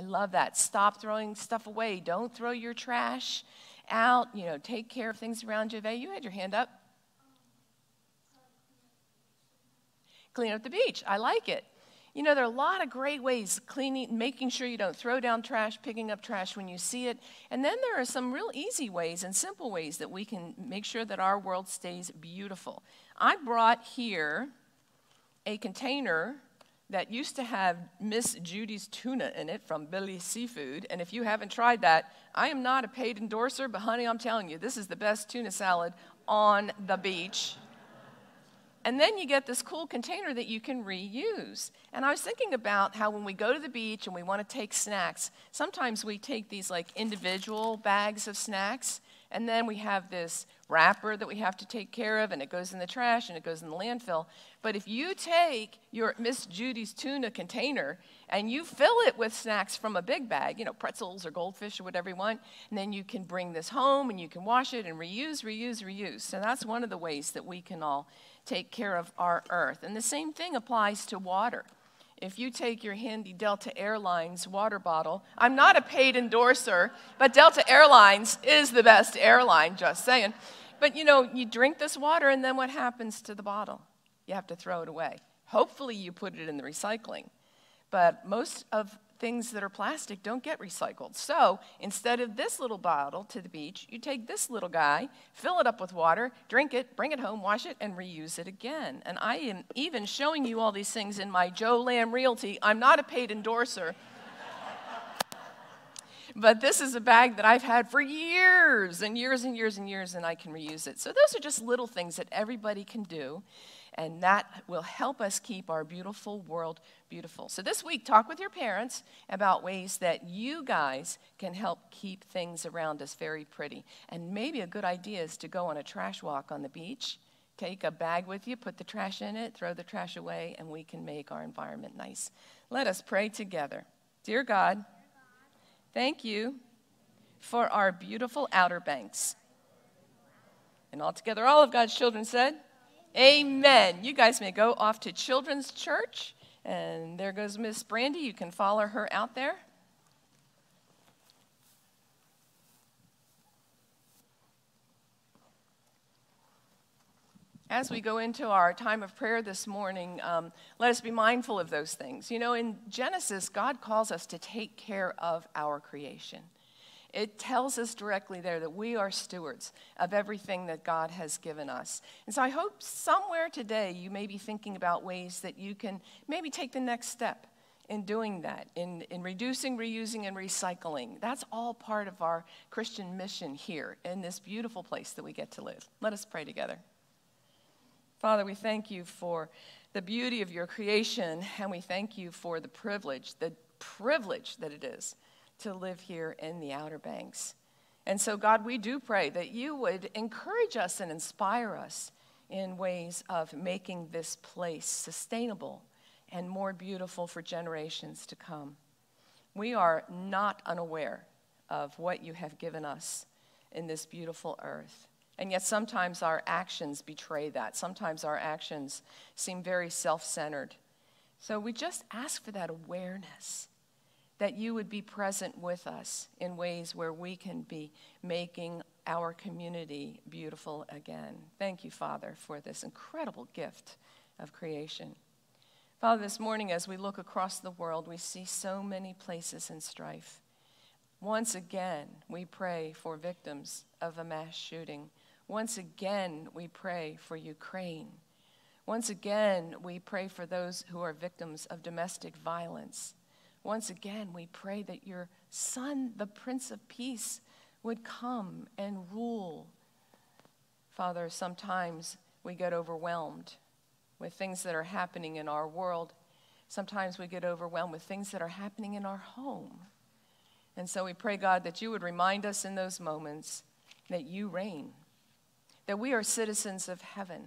I love that. Stop throwing stuff away. Don't throw your trash out. You know, take care of things around you. You had your hand up. Clean up the beach. I like it. You know, there are a lot of great ways cleaning, making sure you don't throw down trash, picking up trash when you see it. And then there are some real easy ways and simple ways that we can make sure that our world stays beautiful. I brought here a container that used to have Miss Judy's tuna in it from Billy Seafood. And if you haven't tried that, I am not a paid endorser, but honey, I'm telling you, this is the best tuna salad on the beach. And then you get this cool container that you can reuse. And I was thinking about how when we go to the beach and we want to take snacks, sometimes we take these like individual bags of snacks, and then we have this wrapper that we have to take care of, and it goes in the trash and it goes in the landfill. But if you take your Miss Judy's tuna container and you fill it with snacks from a big bag, you know, pretzels or goldfish or whatever you want, and then you can bring this home and you can wash it and reuse, reuse, reuse. So that's one of the ways that we can all take care of our earth. And the same thing applies to water. If you take your handy Delta Airlines water bottle, I'm not a paid endorser, but Delta Airlines is the best airline, just saying. But you know, you drink this water, and then what happens to the bottle? You have to throw it away. Hopefully, you put it in the recycling. But most of things that are plastic don't get recycled. So instead of this little bottle to the beach, you take this little guy, fill it up with water, drink it, bring it home, wash it, and reuse it again. And I am even showing you all these things in my Joe Lamb Realty. I'm not a paid endorser. but this is a bag that I've had for years and years and years and years, and I can reuse it. So, those are just little things that everybody can do and that will help us keep our beautiful world beautiful. So, this week, talk with your parents about ways that you guys can help keep things around us very pretty. And maybe a good idea is to go on a trash walk on the beach. Take a bag with you, put the trash in it, throw the trash away, and we can make our environment nice. Let us pray together. Dear God, thank you for our beautiful Outer Banks. And all together, all of God's children said, Amen. You guys may go off to Children's Church. And there goes Miss Brandy. You can follow her out there. As we go into our time of prayer this morning, um, let us be mindful of those things. You know, in Genesis, God calls us to take care of our creation. It tells us directly there that we are stewards of everything that God has given us. And so I hope somewhere today you may be thinking about ways that you can maybe take the next step in doing that, in, in reducing, reusing, and recycling. That's all part of our Christian mission here in this beautiful place that we get to live. Let us pray together. Father, we thank you for the beauty of your creation, and we thank you for the privilege, the privilege that it is to live here in the Outer Banks. And so, God, we do pray that you would encourage us and inspire us in ways of making this place sustainable and more beautiful for generations to come. We are not unaware of what you have given us in this beautiful earth. And yet, sometimes our actions betray that. Sometimes our actions seem very self centered. So, we just ask for that awareness that you would be present with us in ways where we can be making our community beautiful again. Thank you, Father, for this incredible gift of creation. Father, this morning as we look across the world, we see so many places in strife. Once again, we pray for victims of a mass shooting. Once again, we pray for Ukraine. Once again, we pray for those who are victims of domestic violence. Once again, we pray that your Son, the Prince of Peace, would come and rule. Father, sometimes we get overwhelmed with things that are happening in our world. Sometimes we get overwhelmed with things that are happening in our home. And so we pray, God, that you would remind us in those moments that you reign, that we are citizens of heaven,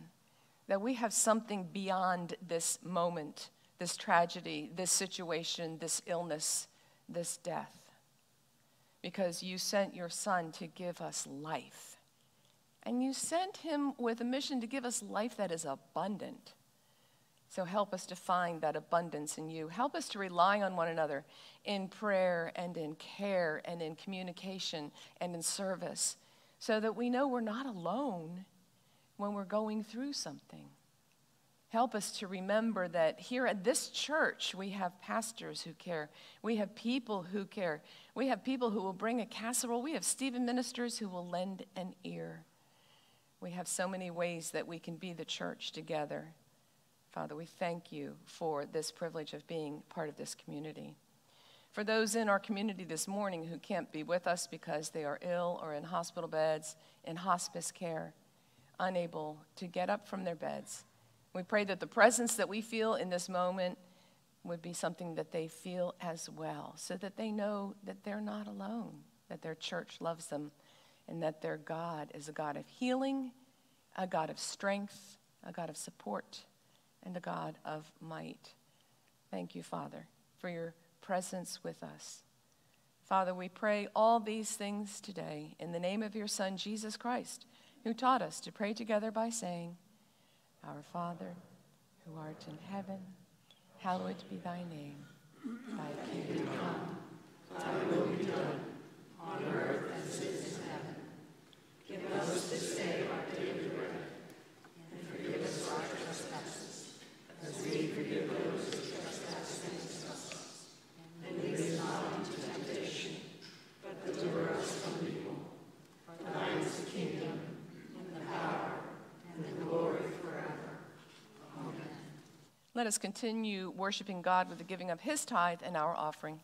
that we have something beyond this moment this tragedy, this situation, this illness, this death. Because you sent your son to give us life. And you sent him with a mission to give us life that is abundant. So help us to find that abundance in you. Help us to rely on one another in prayer and in care and in communication and in service so that we know we're not alone when we're going through something. Help us to remember that here at this church, we have pastors who care. We have people who care. We have people who will bring a casserole. We have Stephen ministers who will lend an ear. We have so many ways that we can be the church together. Father, we thank you for this privilege of being part of this community. For those in our community this morning who can't be with us because they are ill or in hospital beds, in hospice care, unable to get up from their beds, we pray that the presence that we feel in this moment would be something that they feel as well, so that they know that they're not alone, that their church loves them, and that their God is a God of healing, a God of strength, a God of support, and a God of might. Thank you, Father, for your presence with us. Father, we pray all these things today in the name of your Son, Jesus Christ, who taught us to pray together by saying, our Father, who art in heaven, hallowed be thy name. Thy kingdom come, thy will be done, on earth as it is in heaven. Give us this day our daily bread, and forgive us our trespasses, as we forgive those who trespass against us. And lead us not into temptation, but deliver us from evil. For thine is the kingdom, and the power, and the glory let us continue worshiping God with the giving of His tithe and our offering.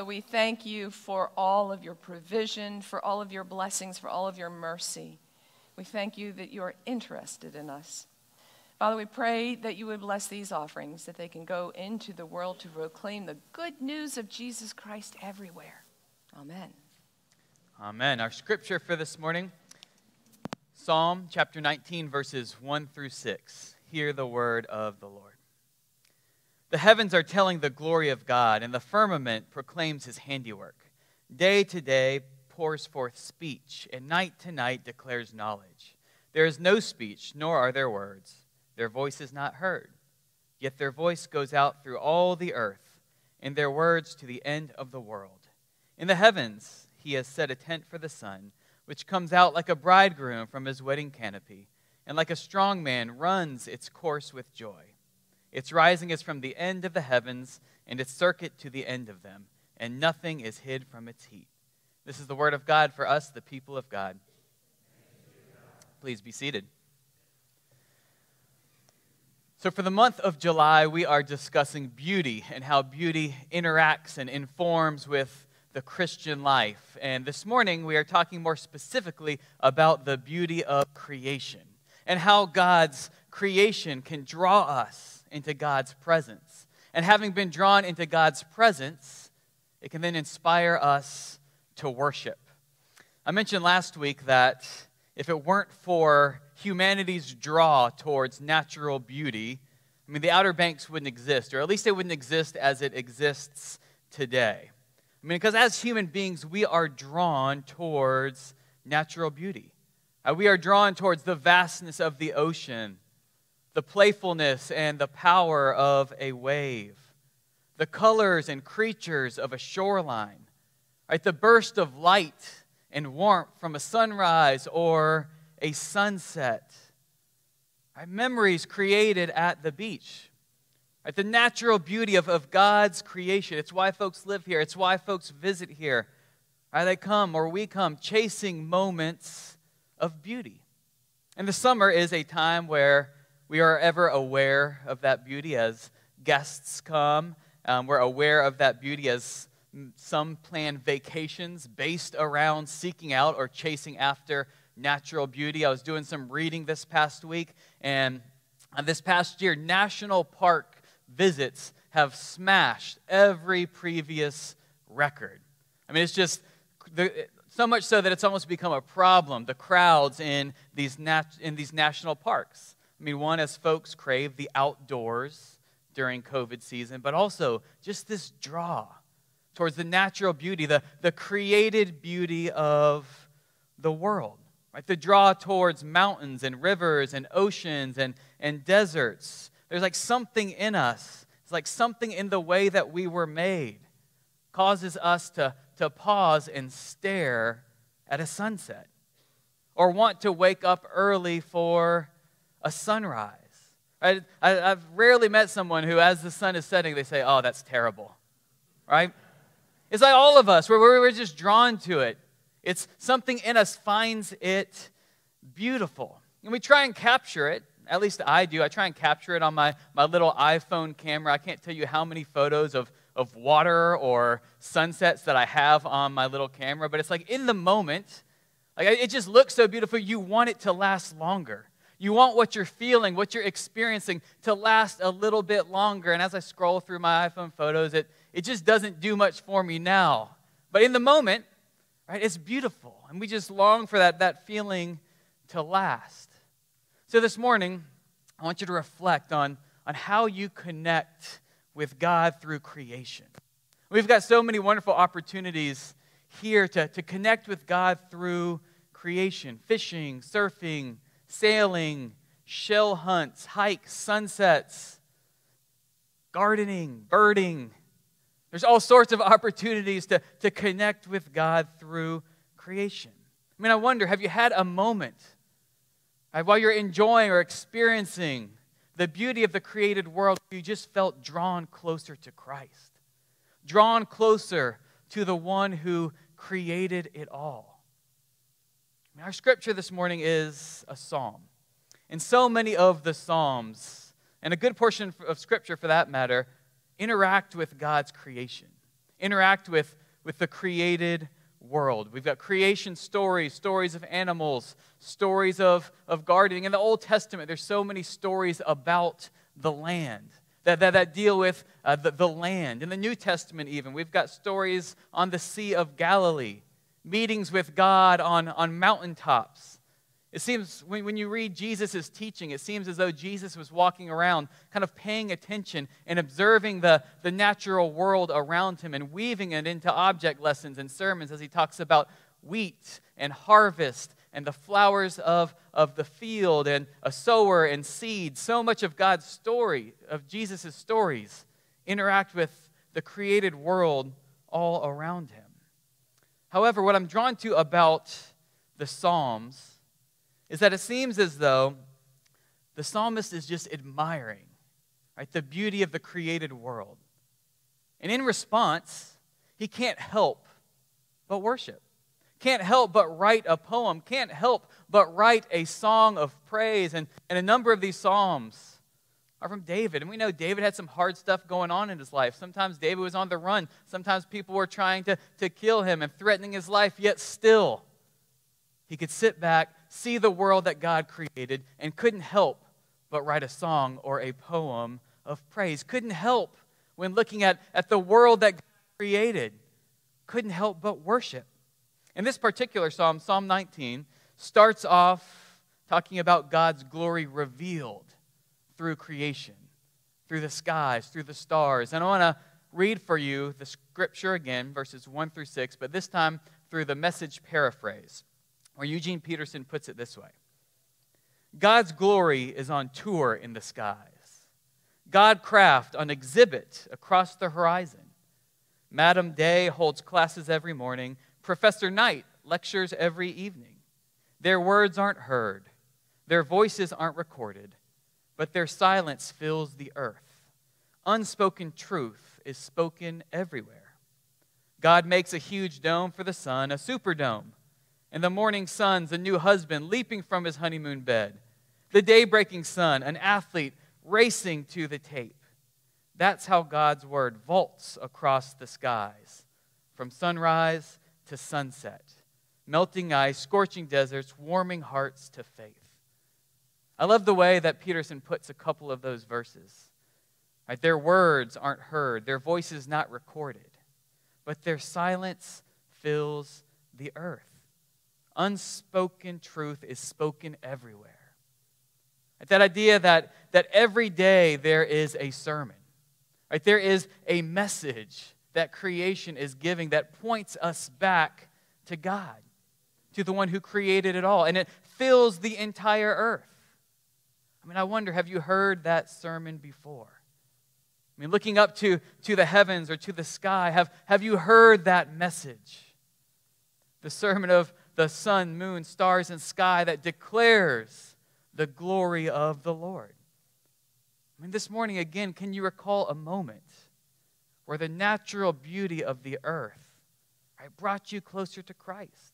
Father, we thank you for all of your provision, for all of your blessings, for all of your mercy. We thank you that you are interested in us. Father, we pray that you would bless these offerings, that they can go into the world to proclaim the good news of Jesus Christ everywhere. Amen. Amen. Our scripture for this morning Psalm chapter 19, verses 1 through 6. Hear the word of the Lord. The heavens are telling the glory of God, and the firmament proclaims his handiwork. Day to day pours forth speech, and night to night declares knowledge. There is no speech, nor are there words. Their voice is not heard. Yet their voice goes out through all the earth, and their words to the end of the world. In the heavens, he has set a tent for the sun which comes out like a bridegroom from his wedding canopy, and like a strong man runs its course with joy. Its rising is from the end of the heavens, and its circuit to the end of them, and nothing is hid from its heat. This is the word of God for us, the people of God. Please be seated. So, for the month of July, we are discussing beauty and how beauty interacts and informs with the Christian life. And this morning, we are talking more specifically about the beauty of creation and how God's creation can draw us into God's presence. And having been drawn into God's presence, it can then inspire us to worship. I mentioned last week that if it weren't for humanity's draw towards natural beauty, I mean, the Outer Banks wouldn't exist, or at least it wouldn't exist as it exists today. I mean, because as human beings, we are drawn towards natural beauty. Uh, we are drawn towards the vastness of the ocean, the playfulness and the power of a wave, the colors and creatures of a shoreline, right? the burst of light and warmth from a sunrise or a sunset, right? memories created at the beach. Right? The natural beauty of, of God's creation. It's why folks live here, it's why folks visit here. Right? They come or we come chasing moments of beauty. And the summer is a time where we are ever aware of that beauty as guests come. Um, we're aware of that beauty as some plan vacations based around seeking out or chasing after natural beauty. I was doing some reading this past week, and this past year, national park visits have smashed every previous record. I mean, it's just the, so much so that it's almost become a problem, the crowds in these, nat- in these national parks. I mean, one, as folks crave the outdoors during COVID season, but also just this draw towards the natural beauty, the, the created beauty of the world. Right? The draw towards mountains and rivers and oceans and, and deserts there's like something in us, it's like something in the way that we were made causes us to, to pause and stare at a sunset or want to wake up early for a sunrise. I, have rarely met someone who, as the sun is setting, they say, Oh, that's terrible. Right? It's like all of us, where we're just drawn to it. It's something in us finds it beautiful. And we try and capture it at least I do. I try and capture it on my, my little iPhone camera. I can't tell you how many photos of, of water or sunsets that I have on my little camera, but it's like in the moment, like it just looks so beautiful. You want it to last longer. You want what you're feeling, what you're experiencing to last a little bit longer. And as I scroll through my iPhone photos, it, it just doesn't do much for me now. But in the moment, right, it's beautiful. And we just long for that, that feeling to last. So this morning, I want you to reflect on, on how you connect with God through creation. We've got so many wonderful opportunities here to, to connect with God through creation fishing, surfing, sailing, shell hunts, hikes, sunsets, gardening, birding. There's all sorts of opportunities to, to connect with God through creation. I mean, I wonder have you had a moment Right, while you're enjoying or experiencing the beauty of the created world, you just felt drawn closer to Christ, drawn closer to the one who created it all. Our scripture this morning is a psalm. And so many of the psalms, and a good portion of scripture for that matter, interact with God's creation, interact with, with the created world. We've got creation stories, stories of animals, stories of, of gardening. In the Old Testament, there's so many stories about the land that, that, that deal with uh, the, the land. In the New Testament, even, we've got stories on the Sea of Galilee, meetings with God on, on mountaintops. It seems when, when you read Jesus' teaching, it seems as though Jesus was walking around, kind of paying attention and observing the, the natural world around him and weaving it into object lessons and sermons as he talks about wheat and harvest and the flowers of, of the field and a sower and seed. So much of God's story, of Jesus' stories, interact with the created world all around him. However, what I'm drawn to about the Psalms is that it seems as though the psalmist is just admiring right, the beauty of the created world. And in response, he can't help but worship. Can't help but write a poem. Can't help but write a song of praise. And, and a number of these psalms are from David. And we know David had some hard stuff going on in his life. Sometimes David was on the run. Sometimes people were trying to, to kill him and threatening his life, yet still, he could sit back, see the world that God created, and couldn't help but write a song or a poem of praise. Couldn't help when looking at, at the world that God created, couldn't help but worship. In this particular psalm, Psalm 19, starts off talking about God's glory revealed through creation, through the skies, through the stars. And I want to read for you the scripture again, verses 1 through 6, but this time through the message paraphrase where Eugene Peterson puts it this way God's glory is on tour in the skies, God craft on exhibit across the horizon. Madam Day holds classes every morning, Professor Night lectures every evening. Their words aren't heard, their voices aren't recorded, but their silence fills the earth. Unspoken truth is spoken everywhere. God makes a huge dome for the sun, a superdome and the morning sun's a new husband leaping from his honeymoon bed. The day-breaking sun, an athlete racing to the tape. That's how God's word vaults across the skies, from sunrise to sunset, melting ice, scorching deserts, warming hearts to faith. I love the way that Peterson puts a couple of those verses. Right, their words aren't heard, their voices not recorded, but their silence fills the earth unspoken truth is spoken everywhere. That idea that, that every day there is a sermon, right? There is a message that creation is giving that points us back to God, to the one who created it all, and it fills the entire earth. I mean, I wonder, have you heard that sermon before? I mean, looking up to, to the heavens or to the sky, have, have you heard that message? The sermon of the sun, moon, stars, and sky that declares the glory of the Lord. I mean, this morning, again, can you recall a moment where the natural beauty of the earth right, brought you closer to Christ?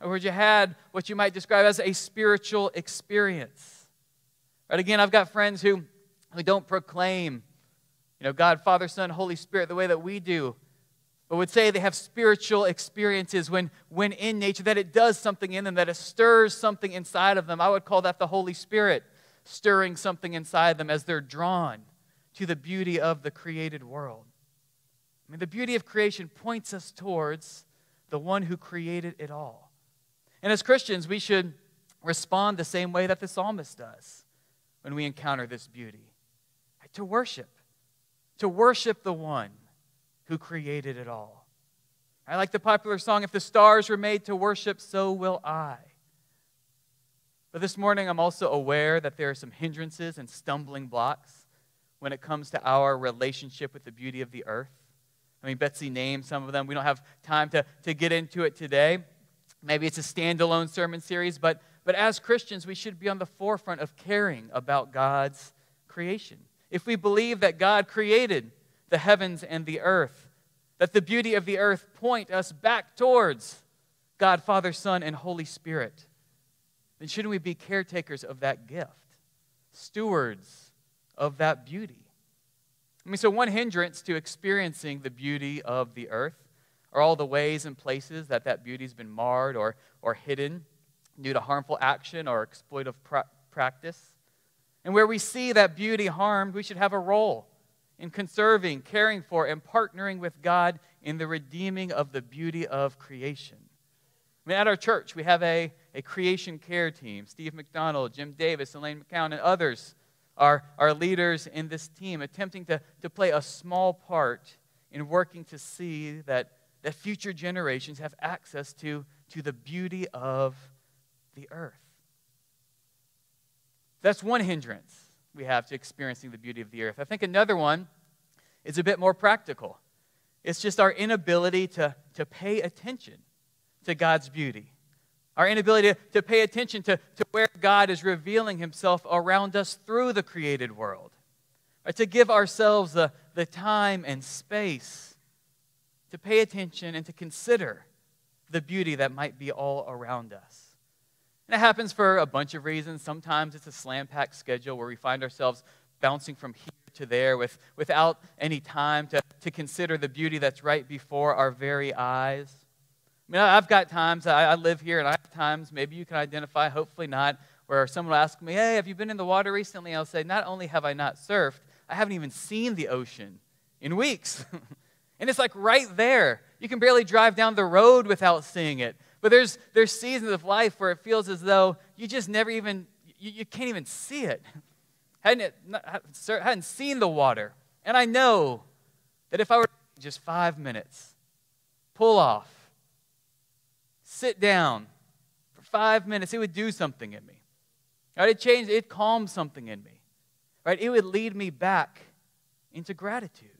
Or where you had what you might describe as a spiritual experience? Right, again, I've got friends who, who don't proclaim, you know, God, Father, Son, Holy Spirit the way that we do but would say they have spiritual experiences when, when in nature, that it does something in them, that it stirs something inside of them. I would call that the Holy Spirit stirring something inside them as they're drawn to the beauty of the created world. I mean, the beauty of creation points us towards the one who created it all. And as Christians, we should respond the same way that the psalmist does when we encounter this beauty to worship, to worship the one who created it all. I like the popular song, If the Stars Were Made to Worship, So Will I. But this morning, I'm also aware that there are some hindrances and stumbling blocks when it comes to our relationship with the beauty of the earth. I mean, Betsy named some of them. We don't have time to, to get into it today. Maybe it's a standalone sermon series, but, but as Christians, we should be on the forefront of caring about God's creation. If we believe that God created the heavens and the earth. That the beauty of the earth point us back towards God, Father, Son, and Holy Spirit. Then shouldn't we be caretakers of that gift? Stewards of that beauty? I mean, so one hindrance to experiencing the beauty of the earth are all the ways and places that that beauty's been marred or, or hidden due to harmful action or exploitive pra- practice. And where we see that beauty harmed, we should have a role in conserving, caring for, and partnering with God in the redeeming of the beauty of creation. I mean, at our church, we have a, a creation care team. Steve McDonald, Jim Davis, Elaine McCown, and others are, are leaders in this team, attempting to, to play a small part in working to see that, that future generations have access to, to the beauty of the earth. That's one hindrance we have to experiencing the beauty of the earth. I think another one is a bit more practical. It's just our inability to, to pay attention to God's beauty. Our inability to, to pay attention to, to where God is revealing himself around us through the created world. Right? To give ourselves the, the time and space to pay attention and to consider the beauty that might be all around us. And it happens for a bunch of reasons. Sometimes it's a slam packed schedule where we find ourselves bouncing from here to there with, without any time to, to consider the beauty that's right before our very eyes. I mean, I've got times, I, I live here, and I have times, maybe you can identify, hopefully not, where someone will ask me, Hey, have you been in the water recently? I'll say, Not only have I not surfed, I haven't even seen the ocean in weeks. and it's like right there. You can barely drive down the road without seeing it. But there's, there's seasons of life where it feels as though you just never even, you, you can't even see it. Hadn't, not, hadn't seen the water. And I know that if I were just five minutes, pull off, sit down for five minutes, it would do something in me. Right? It changed, it calmed something in me. Right? It would lead me back into gratitude.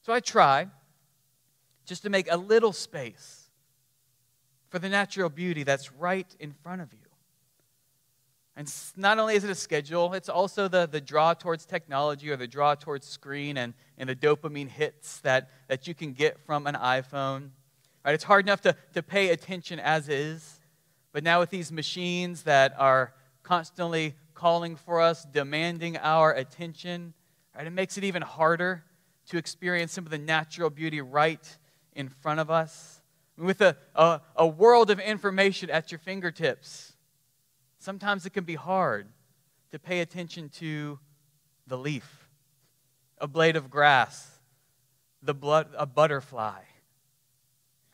So I try just to make a little space for the natural beauty that's right in front of you. And not only is it a schedule, it's also the, the draw towards technology or the draw towards screen and, and the dopamine hits that, that you can get from an iPhone. Right? It's hard enough to, to pay attention as is, but now with these machines that are constantly calling for us, demanding our attention, right, it makes it even harder to experience some of the natural beauty right in front of us with a, a, a world of information at your fingertips, sometimes it can be hard to pay attention to the leaf, a blade of grass, the blood, a butterfly.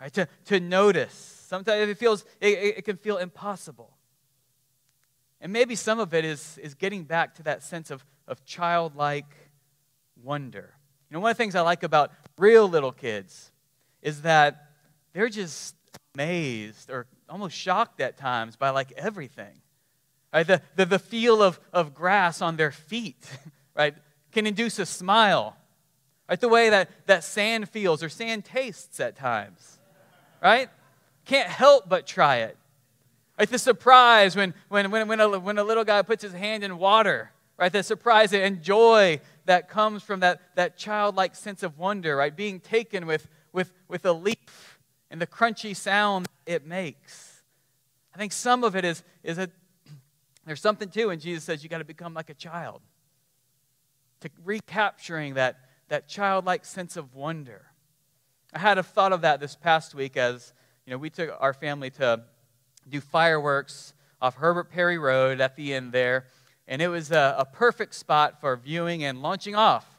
Right? To, to notice. Sometimes it feels it, it can feel impossible. And maybe some of it is, is getting back to that sense of, of childlike wonder. You know, one of the things I like about real little kids is that they're just amazed or almost shocked at times by like everything. Right? The, the, the feel of, of grass on their feet right, can induce a smile. Right? The way that, that sand feels or sand tastes at times. Right? Can't help but try it. Right? The surprise when, when, when, when, a, when a little guy puts his hand in water. Right? The surprise and joy that comes from that, that childlike sense of wonder, right? Being taken with, with, with a leaf and the crunchy sound it makes. I think some of it is, is that there's something too, and Jesus says you got to become like a child. To recapturing that, that childlike sense of wonder. I had a thought of that this past week as you know we took our family to do fireworks off Herbert Perry Road at the end there, and it was a, a perfect spot for viewing and launching off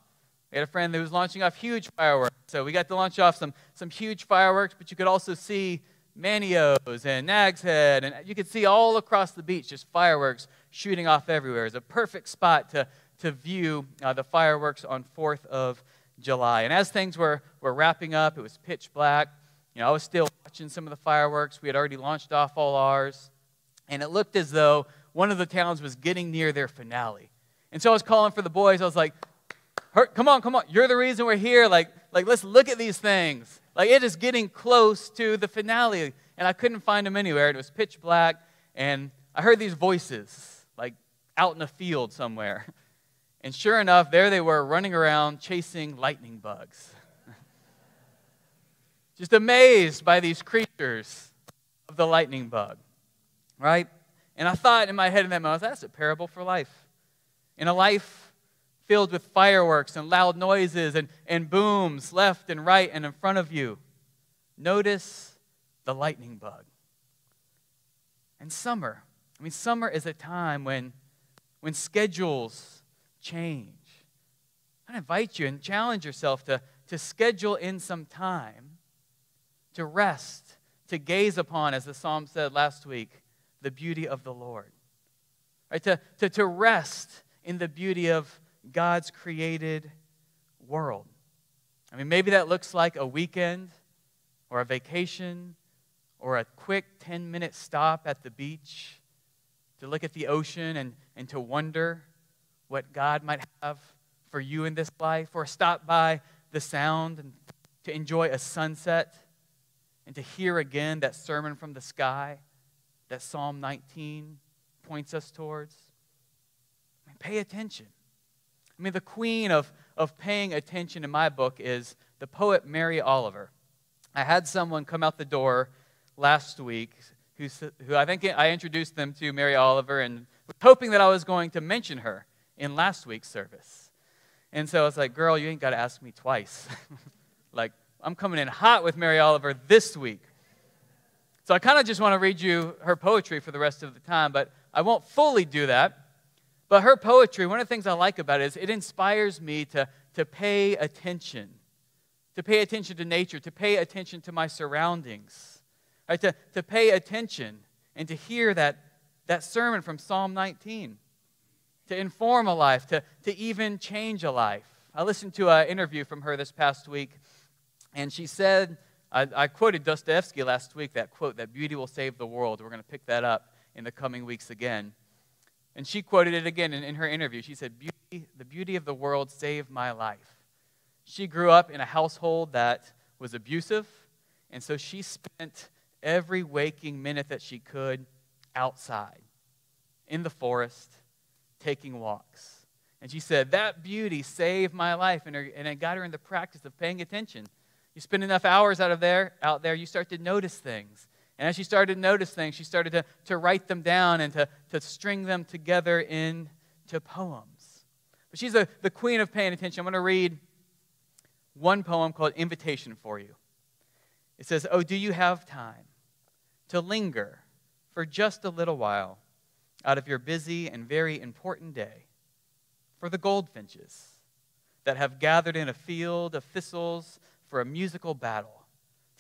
we had a friend that was launching off huge fireworks. So we got to launch off some, some huge fireworks, but you could also see Manteo and Nag's Head, and you could see all across the beach just fireworks shooting off everywhere. It's a perfect spot to, to view uh, the fireworks on 4th of July. And as things were, were wrapping up, it was pitch black. You know, I was still watching some of the fireworks. We had already launched off all ours. And it looked as though one of the towns was getting near their finale. And so I was calling for the boys. I was like, come on, come on. You're the reason we're here. Like, like, let's look at these things. Like, it is getting close to the finale. And I couldn't find them anywhere. It was pitch black. And I heard these voices, like out in a field somewhere. And sure enough, there they were running around chasing lightning bugs. Just amazed by these creatures of the lightning bug, right? And I thought in my head in that moment, that's a parable for life. In a life filled with fireworks and loud noises and, and booms left and right and in front of you. Notice the lightning bug. And summer. I mean, summer is a time when, when schedules change. I invite you and challenge yourself to, to schedule in some time to rest, to gaze upon, as the psalm said last week, the beauty of the Lord. Right? To, to, to rest in the beauty of God's created world. I mean, maybe that looks like a weekend or a vacation or a quick 10 minute stop at the beach to look at the ocean and, and to wonder what God might have for you in this life, or stop by the sound and to enjoy a sunset and to hear again that sermon from the sky that Psalm 19 points us towards. I mean, pay attention. I mean, the queen of, of paying attention in my book is the poet Mary Oliver. I had someone come out the door last week who, who I think I introduced them to Mary Oliver and was hoping that I was going to mention her in last week's service. And so I was like, girl, you ain't got to ask me twice. like, I'm coming in hot with Mary Oliver this week. So I kind of just want to read you her poetry for the rest of the time, but I won't fully do that. But her poetry, one of the things I like about it is it inspires me to, to pay attention, to pay attention to nature, to pay attention to my surroundings, right? to, to pay attention and to hear that, that sermon from Psalm 19, to inform a life, to, to even change a life. I listened to an interview from her this past week, and she said, I, I quoted Dostoevsky last week, that quote, that beauty will save the world. We're going to pick that up in the coming weeks again. And she quoted it again in, in her interview. She said, beauty, The beauty of the world saved my life. She grew up in a household that was abusive, and so she spent every waking minute that she could outside, in the forest, taking walks. And she said, That beauty saved my life, and, her, and it got her in the practice of paying attention. You spend enough hours out of there, out there, you start to notice things. And as she started to notice things, she started to, to write them down and to, to string them together into poems. But she's a, the queen of paying attention. I'm going to read one poem called Invitation for you. It says, Oh, do you have time to linger for just a little while out of your busy and very important day for the goldfinches that have gathered in a field of thistles for a musical battle?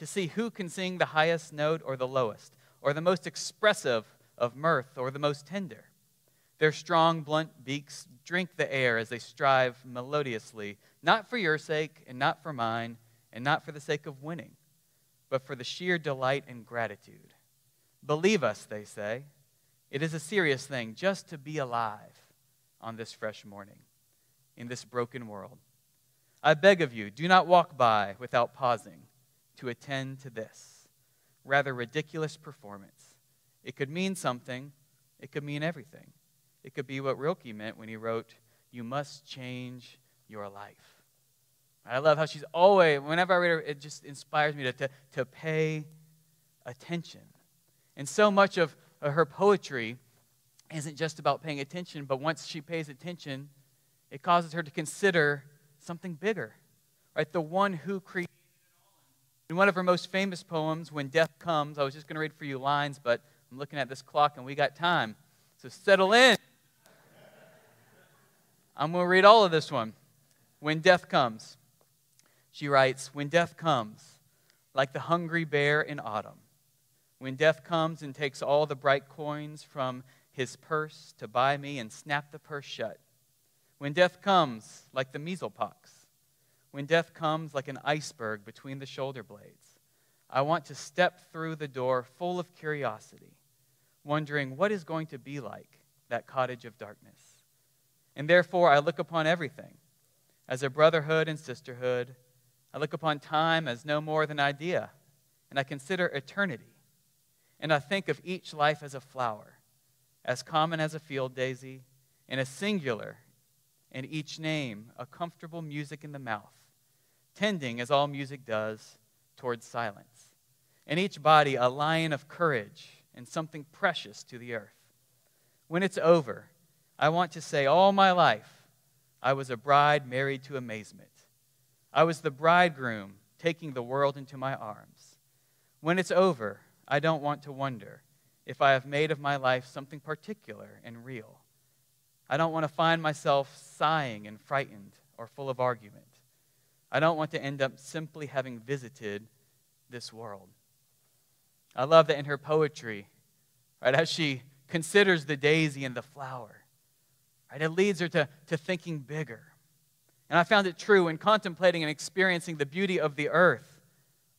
To see who can sing the highest note or the lowest, or the most expressive of mirth or the most tender. Their strong, blunt beaks drink the air as they strive melodiously, not for your sake and not for mine, and not for the sake of winning, but for the sheer delight and gratitude. Believe us, they say. It is a serious thing just to be alive on this fresh morning in this broken world. I beg of you, do not walk by without pausing to attend to this rather ridiculous performance. It could mean something, it could mean everything. It could be what Rilke meant when he wrote, You must change your life. I love how she's always, whenever I read her, it just inspires me to, to, to pay attention. And so much of her poetry isn't just about paying attention, but once she pays attention, it causes her to consider something bigger, right? The one who created in one of her most famous poems, When Death Comes, I was just going to read for you lines, but I'm looking at this clock and we got time. So settle in. I'm going to read all of this one. When Death Comes. She writes, When death comes, like the hungry bear in autumn, when death comes and takes all the bright coins from his purse to buy me and snap the purse shut, when death comes, like the measles pox, when death comes like an iceberg between the shoulder blades. I want to step through the door full of curiosity, wondering what is going to be like that cottage of darkness. And therefore, I look upon everything as a brotherhood and sisterhood. I look upon time as no more than idea, and I consider eternity. And I think of each life as a flower, as common as a field daisy, and as singular, and each name a comfortable music in the mouth tending, as all music does, towards silence. In each body, a lion of courage and something precious to the earth. When it's over, I want to say, All my life, I was a bride married to amazement. I was the bridegroom taking the world into my arms. When it's over, I don't want to wonder if I have made of my life something particular and real. I don't want to find myself sighing and frightened or full of argument. I don't want to end up simply having visited this world. I love that in her poetry, right, as she considers the daisy and the flower, right, it leads her to, to thinking bigger. And I found it true in contemplating and experiencing the beauty of the earth.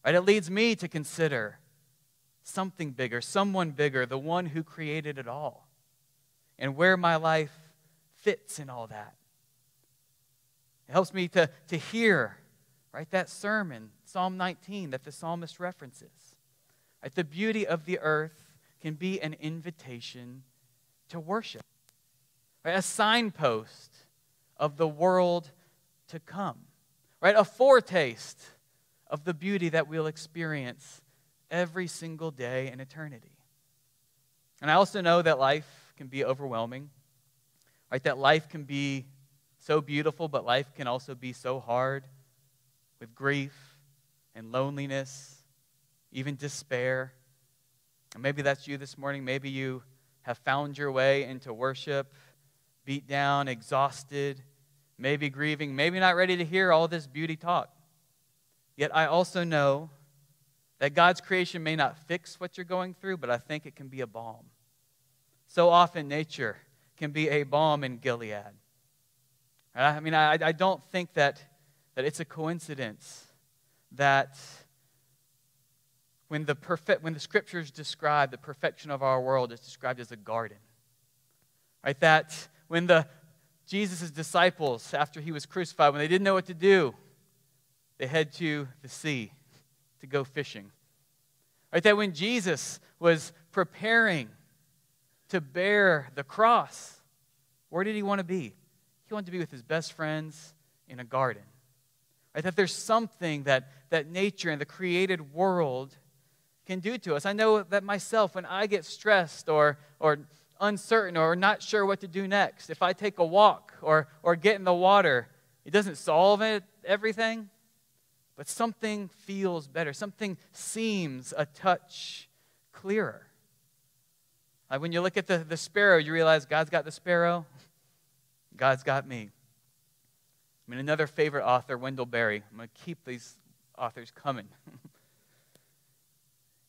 Right? It leads me to consider something bigger, someone bigger, the one who created it all, and where my life fits in all that. It helps me to, to hear, right, that sermon, Psalm 19, that the psalmist references. Right, the beauty of the earth can be an invitation to worship, right, a signpost of the world to come, right? A foretaste of the beauty that we'll experience every single day in eternity. And I also know that life can be overwhelming, right? That life can be so beautiful, but life can also be so hard with grief and loneliness, even despair. And maybe that's you this morning. Maybe you have found your way into worship, beat down, exhausted maybe grieving, maybe not ready to hear all this beauty talk. Yet I also know that God's creation may not fix what you're going through, but I think it can be a balm. So often, nature can be a balm in Gilead. I mean, I, I don't think that, that it's a coincidence that when the, perfect, when the scriptures describe the perfection of our world, it's described as a garden. Right? That when the, Jesus' disciples, after he was crucified, when they didn't know what to do, they head to the sea to go fishing. Right? That when Jesus was preparing to bear the cross, where did he want to be? He wanted to be with his best friends in a garden. Right? That there's something that, that nature and the created world can do to us. I know that myself, when I get stressed or, or uncertain or not sure what to do next. If I take a walk or, or get in the water, it doesn't solve it, everything, but something feels better. Something seems a touch clearer. Like when you look at the, the sparrow, you realize God's got the sparrow, God's got me. I mean, another favorite author, Wendell Berry. I'm going to keep these authors coming.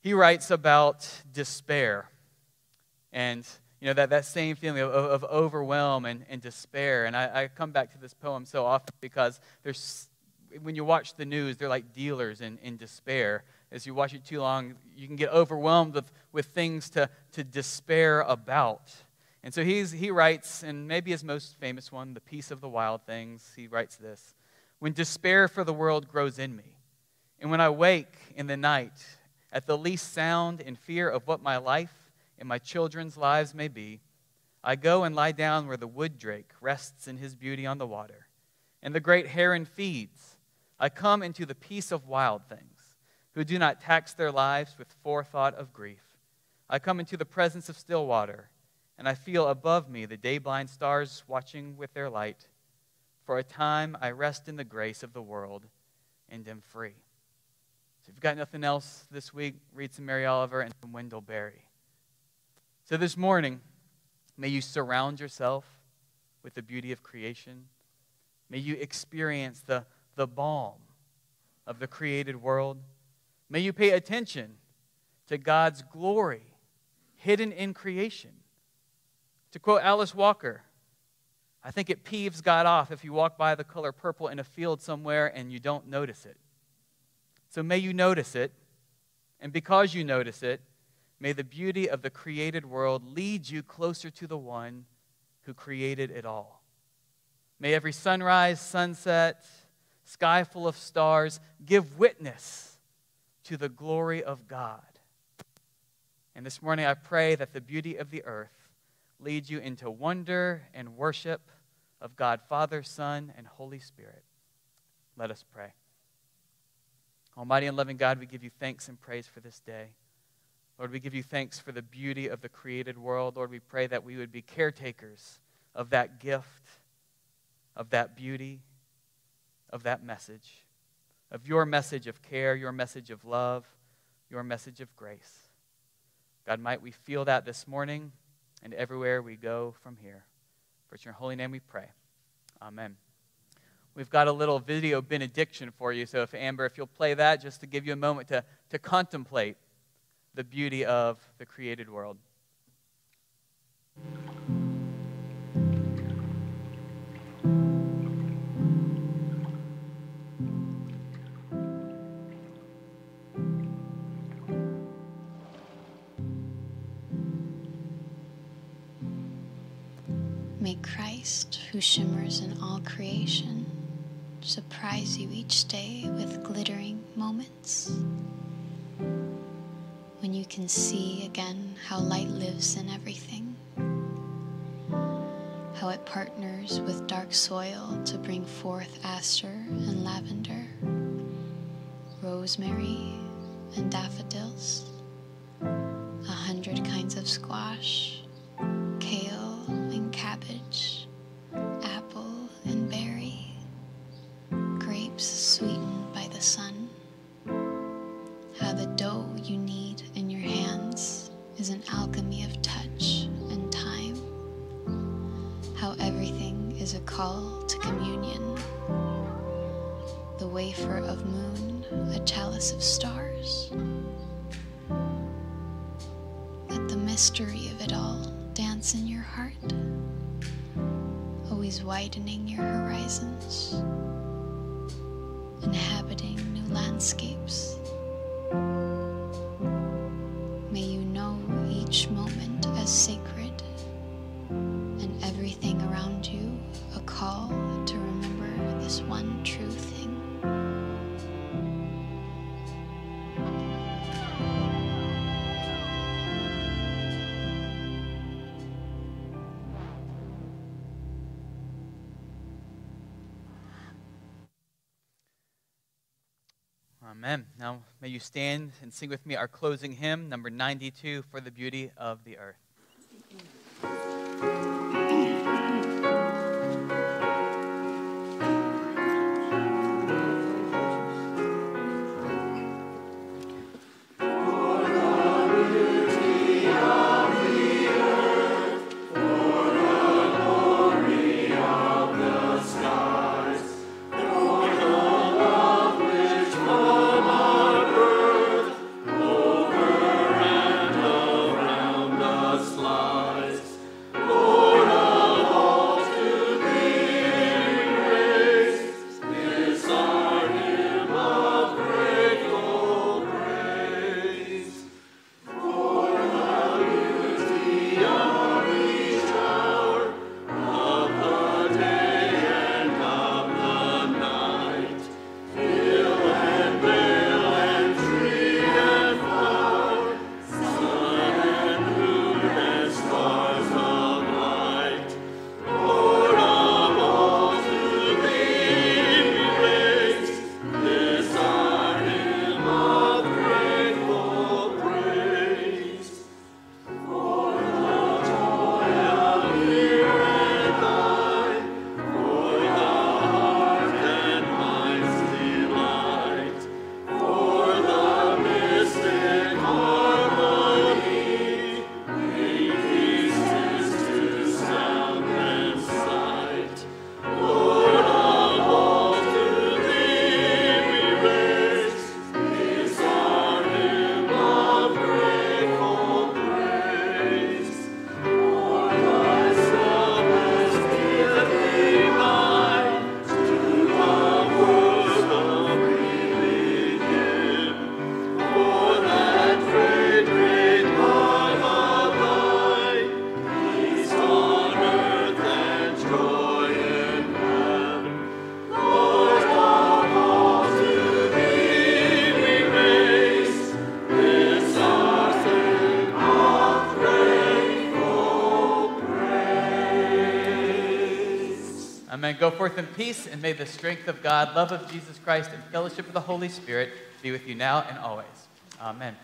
he writes about despair. And you know, that, that same feeling of, of, overwhelm and, and despair. And I, I come back to this poem so often because there's, when you watch the news, they're like dealers in, in despair. As you watch it too long, you can get overwhelmed with, with things to, to despair about. And so he's, he writes, and maybe his most famous one, The Peace of the Wild Things, he writes this When despair for the world grows in me, and when I wake in the night at the least sound in fear of what my life and my children's lives may be, I go and lie down where the wood drake rests in his beauty on the water, and the great heron feeds. I come into the peace of wild things, who do not tax their lives with forethought of grief. I come into the presence of still water, and I feel above me the day blind stars watching with their light. For a time I rest in the grace of the world and am free. So if you've got nothing else this week, read some Mary Oliver and some Wendell Berry. So this morning, may you surround yourself with the beauty of creation. May you experience the, the balm of the created world. May you pay attention to God's glory hidden in creation. To quote Alice Walker, I think it peeves God off if you walk by the color purple in a field somewhere and you don't notice it. So may you notice it, and because you notice it, May the beauty of the created world lead you closer to the one who created it all. May every sunrise, sunset, sky full of stars give witness to the glory of God. And this morning I pray that the beauty of the earth leads you into wonder and worship of God, Father, Son, and Holy Spirit. Let us pray. Almighty and loving God, we give you thanks and praise for this day. Lord, we give you thanks for the beauty of the created world. Lord, we pray that we would be caretakers of that gift. of that beauty, of that message, of your message of care, your message of love, your message of grace. God, might we feel that this morning and everywhere we go from here. For it's your holy name we pray. Amen. We've got a little video benediction for you. So, if Amber, if you'll play that just to give you a moment to, to contemplate the beauty of the created world. May Christ, who shimmers in all creation, surprise you each day with glittering moments. When you can see again how light lives in everything, how it partners with dark soil to bring forth aster and lavender, rosemary and daffodils, a hundred kinds of squash, Amen. Now, may you stand and sing with me our closing hymn, number 92, For the Beauty of the Earth. Amen. Go forth in peace, and may the strength of God, love of Jesus Christ, and fellowship of the Holy Spirit be with you now and always. Amen.